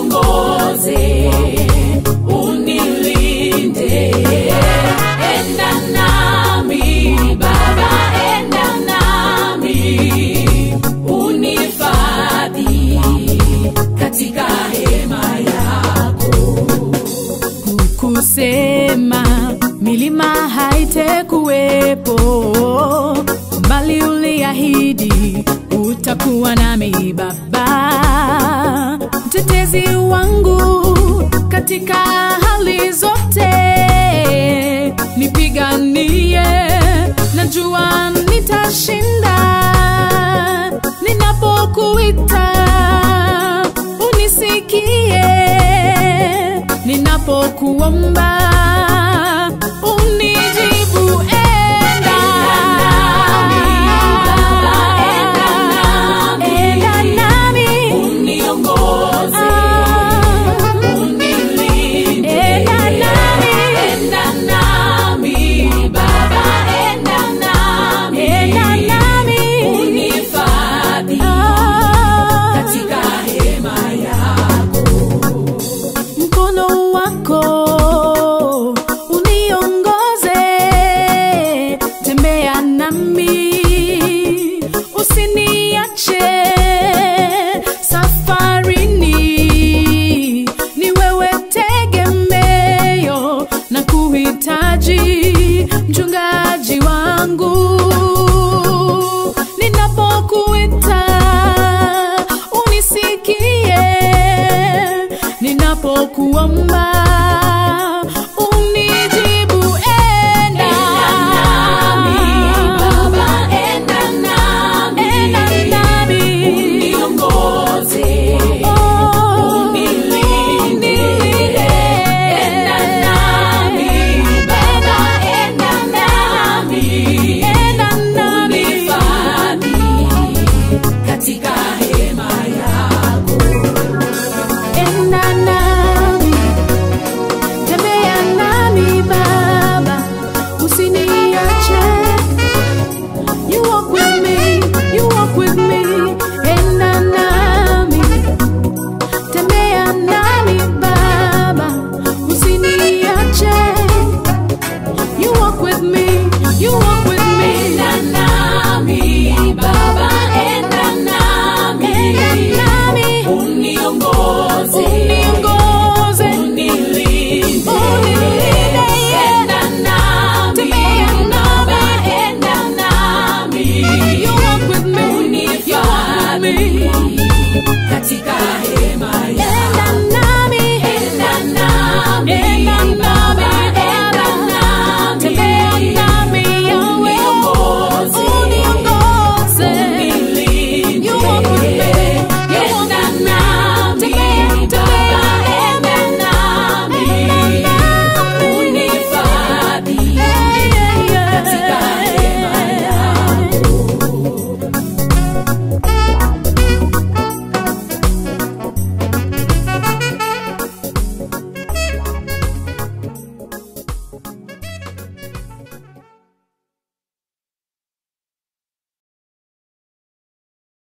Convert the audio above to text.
uniongoze, unilinde. Enda nami Baba, enda nami, unifadhi katika hema yako. Kukusema milima haitekuwepo, bali uliahidi utakuwa nami Baba, mtetezi wangu katika hali zote, nipiganie, najua nitashinda. Ninapokuita unisikie. Ninapokuomba mchungaji wangu